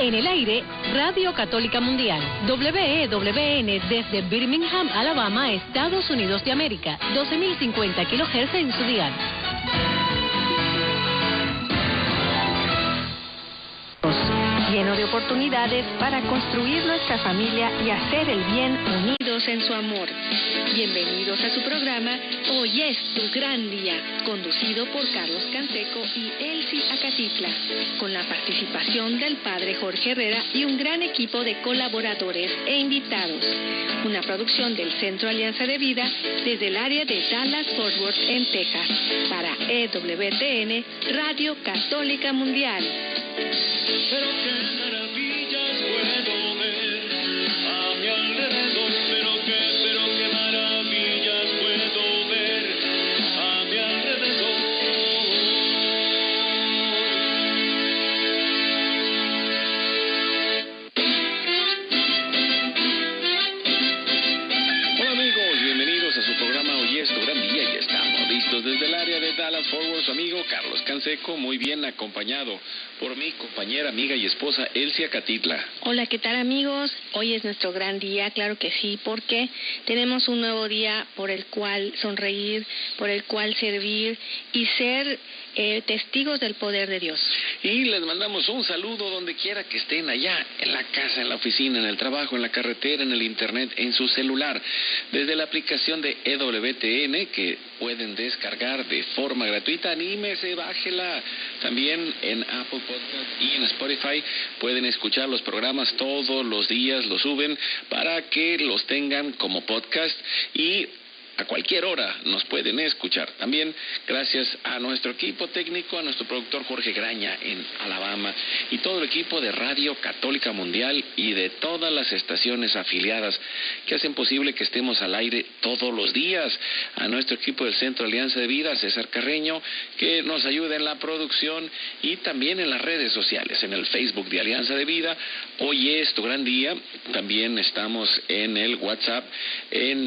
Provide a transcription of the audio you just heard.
En el aire, Radio Católica Mundial, WEWN desde Birmingham, Alabama, Estados Unidos de América, 12.050 kHz en su dial. Lleno de oportunidades para construir nuestra familia y hacer el bien unidos en su amor. Bienvenidos a su programa Hoy es tu gran día, conducido por Carlos Canseco y Elsie Acatitla, con la participación del padre Jorge Herrera y un gran equipo de colaboradores e invitados. Una producción del Centro Alianza de Vida desde el área de Dallas Fort Worth en Texas para EWTN Radio Católica Mundial. Su programa Hoy es tu gran día y estamos listos desde el área de Dallas Forward, su amigo Carlos Canseco, muy bien acompañado por mi compañera, amiga y esposa Elsia Catitla. Hola, ¿qué tal amigos? Hoy es nuestro gran día, claro que sí, porque tenemos un nuevo día por el cual sonreír, por el cual servir y ser eh, testigos del poder de Dios. Y les mandamos un saludo donde quiera que estén allá, en la casa, en la oficina, en el trabajo, en la carretera, en el internet, en su celular, desde la aplicación de EWTN que pueden descargar de forma gratuita. Anímese, bájela. También en Apple Podcast y en Spotify pueden escuchar los programas todos los días, los suben para que los tengan como podcast y a cualquier hora nos pueden escuchar. También gracias a nuestro equipo técnico, a nuestro productor Jorge Graña en Alabama y todo el equipo de Radio Católica Mundial y de todas las estaciones afiliadas que hacen posible que estemos al aire todos los días. A nuestro equipo del Centro Alianza de Vida, César Carreño, que nos ayuda en la producción y también en las redes sociales, en el Facebook de Alianza de Vida. Hoy es tu gran día. También estamos en el WhatsApp, en